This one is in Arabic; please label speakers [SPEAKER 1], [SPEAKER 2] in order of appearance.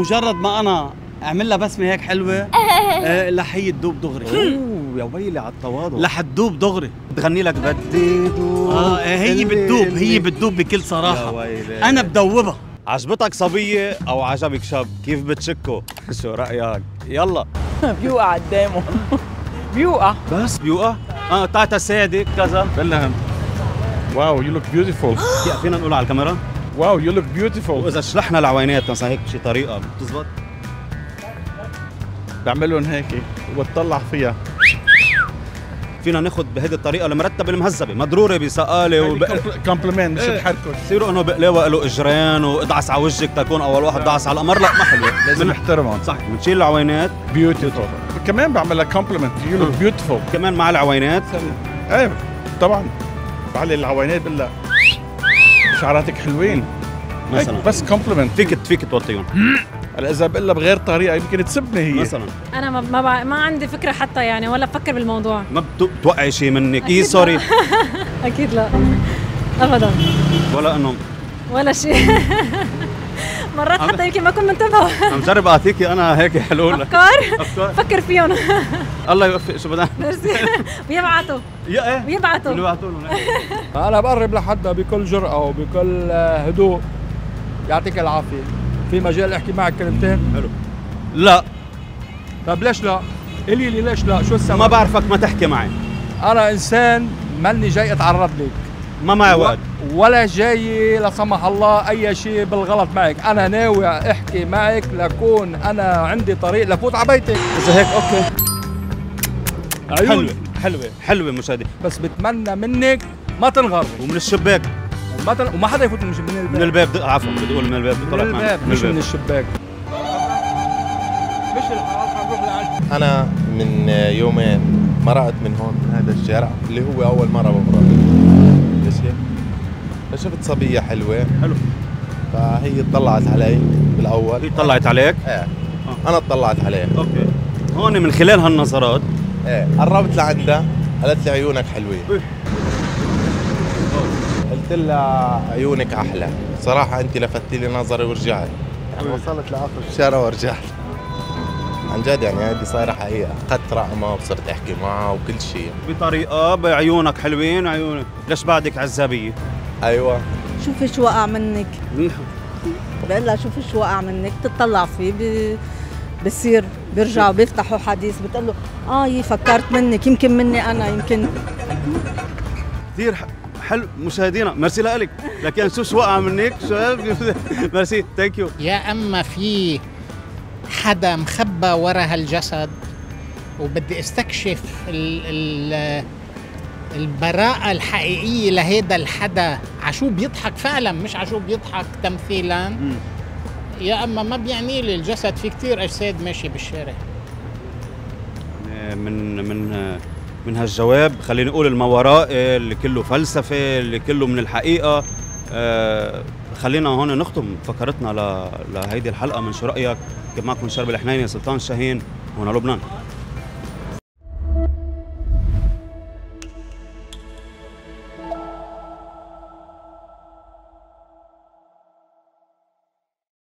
[SPEAKER 1] مجرد ما أنا أعمل لها بسمة هيك حلوة آه، رح هي تدوب دغري.
[SPEAKER 2] أوه يا ويلي على التواضع.
[SPEAKER 1] رح تدوب دغري.
[SPEAKER 2] بتغني لك بدي دوب
[SPEAKER 1] آه آه، هي بتدوب هي بتدوب بكل
[SPEAKER 2] يا
[SPEAKER 1] صراحة
[SPEAKER 2] ويلي.
[SPEAKER 1] أنا بدوبها.
[SPEAKER 2] عجبتك صبية أو عجبك شاب؟ كيف بتشكوا شو رأيك؟ يلا.
[SPEAKER 3] بيوقع قدامه بيوقع.
[SPEAKER 2] بس بيوقع؟ آه تاتا سادة كذا.
[SPEAKER 4] بلهم wow you look
[SPEAKER 2] beautiful فينا نقول على الكاميرا؟
[SPEAKER 4] wow you look beautiful
[SPEAKER 2] وإذا شلحنا العوينات مثلا هيك بشي طريقة. بتزبط.
[SPEAKER 4] بعملهم هيك وبتطلع فيها.
[SPEAKER 2] فينا ناخذ بهيدي الطريقة المرتبة المهذبة. مش ضروري بتقالة وب...
[SPEAKER 4] compliment مش
[SPEAKER 2] إيه.
[SPEAKER 4] تحركوا
[SPEAKER 2] يصيروا إنه بقلاوة له إجرين وادعس على وجهك تكون أول واحد دعس على القمر لا ما حلوة.
[SPEAKER 4] لازم. نحترمهم
[SPEAKER 2] صح. بنشيل العوينات.
[SPEAKER 4] beautiful كمان بعملها compliment you look beautiful
[SPEAKER 2] كمان مع العوينات.
[SPEAKER 4] إيه طبعا. بعلي العوينات بالله. شعراتك حلوين.
[SPEAKER 2] مثلا.
[SPEAKER 4] بس compliment
[SPEAKER 2] فيك فيك توطيهم.
[SPEAKER 4] هلا اذا بقول لها بغير طريقة يمكن تسبني هي.
[SPEAKER 2] مثلا.
[SPEAKER 5] أنا ما ما, بع- ما عندي فكرة حتى يعني ولا بفكر بالموضوع.
[SPEAKER 2] ما بت- بتوقعي شيء منك. اي
[SPEAKER 5] أكيد
[SPEAKER 2] sorry
[SPEAKER 5] أكيد لا. ابدا.
[SPEAKER 2] ولا انه
[SPEAKER 5] ولا شيء. مرات حتى يمكن ما أكون منتبهة.
[SPEAKER 2] عم جرب أعطيكي أنا هيك حلول.
[SPEAKER 5] افكار
[SPEAKER 2] افكار
[SPEAKER 5] فكر فيهم.
[SPEAKER 2] الله يوفق شو بدنا؟
[SPEAKER 5] ميرسي. بيبعتوا
[SPEAKER 2] يا إيه.
[SPEAKER 5] بيبعتوا
[SPEAKER 2] اللي بعتوا لهم
[SPEAKER 6] أنا بقرب لحدا بكل جرأة وبكل آه، هدوء. يعطيك العافية. في مجال أحكي معك كلمتين؟
[SPEAKER 2] لا.
[SPEAKER 6] طب ليش لا؟ قولي لي ليش لا؟ شو السبب؟
[SPEAKER 2] ما بعرفك ما تحكي معي.
[SPEAKER 6] أنا إنسان ماني جاي أتعرض لك.
[SPEAKER 2] ما معي وقت.
[SPEAKER 6] ولا جاي لا سمح الله أي شيء بالغلط معك. أنا ناوي أحكي معك لكون أنا عندي طريق لفوت على بيتك.
[SPEAKER 2] إذا هيك okay.
[SPEAKER 6] عيون.
[SPEAKER 2] حلوة حلوة حلوة مشاهدي
[SPEAKER 6] بس بتمنى منك ما تنغر
[SPEAKER 2] ومن الشباك.
[SPEAKER 6] وما تن... وما حدا يفوت من من الباب.
[SPEAKER 2] من الباب. دق- عفوا بدي أقول من الباب.
[SPEAKER 6] من
[SPEAKER 2] طلعت معنا.
[SPEAKER 6] الباب مش من الشباك. مش
[SPEAKER 7] أنا من يومين مرقت من هون من هذا الشارع اللي هو أول مرة بمرق ماشي فشفت صبية حلوة.
[SPEAKER 2] حلو.
[SPEAKER 7] فهي اطلعت علي بالأول.
[SPEAKER 2] هي طلعت عليك؟
[SPEAKER 7] إيه. أنا اطلعت عليها.
[SPEAKER 2] أوكي. هون من خلال هالنظرات.
[SPEAKER 7] إيه. قربت لعندها قالت لي عيونك حلوين
[SPEAKER 2] إيه.
[SPEAKER 7] قلت لها عيونك أحلى. صراحة انت لفتي لي نظري ورجعت. يعني وصلت لآخر الشارع ورجعت. عن جد يعني هذه صايرة حقيقة. اخذت رقمها وصرت أحكي معها وكل شيء.
[SPEAKER 2] بطريقة بعيونك حلوين عيونك. ليش بعدك عزابية؟
[SPEAKER 7] أيوه.
[SPEAKER 8] شوفي شو وقع منك. بقول لها شوفي شو وقع منك. تطلع فيه ب... بصير بيرجعوا بيفتحوا حديث بتقول له آه يي فكرت منك. يمكن مني أنا يمكن.
[SPEAKER 2] كثير ح- حلو. مشاهدينا ميرسي لك. لكن شو شو وقع منك؟ شو merci thank you
[SPEAKER 9] يا أما في حدا مخبى ورا هالجسد وبدي استكشف ال ال البراءة الحقيقية لهيدا الحدا. عشو بيضحك فعلا مش عشو بيضحك تمثيلا. يا أما ما بيعني لي الجسد في كتير أجساد ماشي بالشارع.
[SPEAKER 2] من من من هالجواب خليني أقول الماورائي اللي كله فلسفة اللي كله من الحقيقة. آه، خلينا هون نختم فقرتنا لهيدي الحلقة. من شو رأيك؟ كنت معكم شرب الحنيني سلطان شاهين هون لبنان.